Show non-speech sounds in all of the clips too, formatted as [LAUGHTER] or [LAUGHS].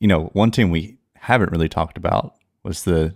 you know, one team we haven't really talked about was the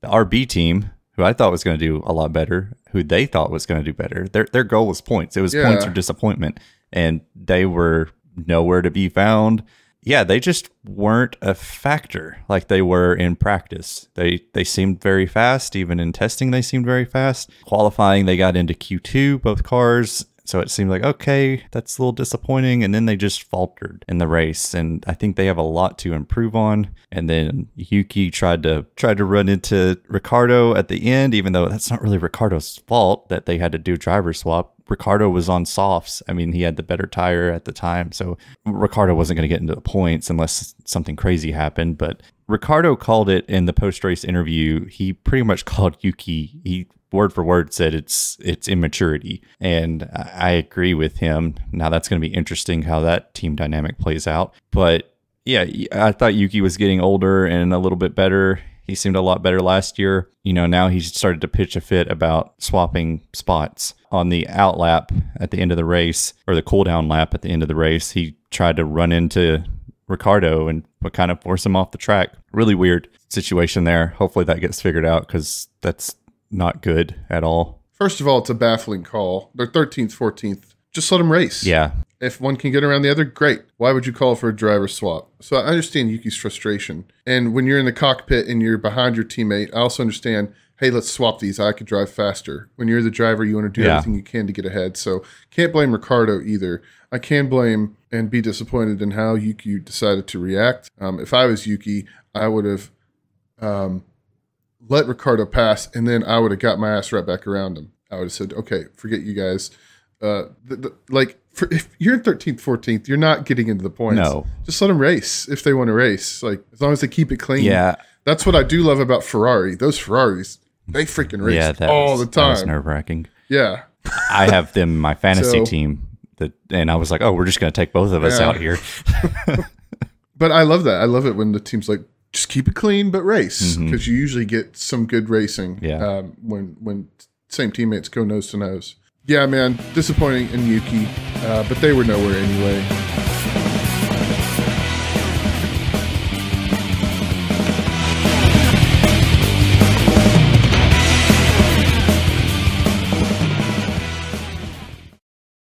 the RB team, who I thought was going to do a lot better, who they thought was going to do better. Their their goal was points. It was Yeah. points or disappointment, and they were nowhere to be found. Yeah, they just weren't a factor like they were in practice. They they seemed very fast, even in testing they seemed very fast. Qualifying they got into Q2 both cars, so it seemed like okay, that's a little disappointing and then they just faltered in the race and I think they have a lot to improve on. And then Yuki tried to tried to run into Ricciardo at the end even though that's not really Ricciardo's fault that they had to do driver swap. Ricciardo was on softs. I mean, he had the better tire at the time. So Ricciardo wasn't going to get into the points unless something crazy happened. But Ricciardo called it in the post race interview. He pretty much [LAUGHS] called Yuki, he word for word said it's it's immaturity. And I I agree with him. Now that's going to be interesting how that team dynamic plays out. But yeah, I thought Yuki was getting older and a little bit better. He seemed a lot better last year. You know, now he's started to pitch a fit about swapping spots on the out lap at the end of the race or the cool down lap at the end of the race. He tried to run into Ricciardo and but kind of force him off the track. Really weird situation there. Hopefully that gets figured out because that's not good at all. First of all, it's a baffling call. They're 13th, 14th. Just let them race. Yeah, If one can get around the other, great. Why would you call for a driver swap? So I understand Yuki's frustration. And when you're in the cockpit and you're behind your teammate, I also understand, hey, let's swap these. I could drive faster. When you're the driver, you want to do Yeah. everything you can to get ahead. So can't blame Ricciardo either. I can blame and be disappointed in how Yuki decided to react. Um, if I was Yuki, I would have um, let Ricciardo pass, and then I would have got my ass right back around him. I would have said, okay, forget you guys. Uh, the, the, like, for, if you're in 13th, 14th, you're not getting into the points. No. Just let them race if they want to race. Like, as long as they keep it clean. yeah, That's what I do love about Ferrari. Those Ferraris, they freaking race yeah. That all was, the time. nerve wracking. Yeah. I have them in my [LAUGHS] fantasy So- team. That, and I was like, oh, we're just going to take both of us Yeah. out here. [LAUGHS] But I love that. I love it when the team's like, just keep it clean, but race because you usually get some good racing. Mm-hmm. Yeah. Um, when when same teammates go nose to nose. Yeah, man, disappointing in Yuki, uh, but they were nowhere anyway.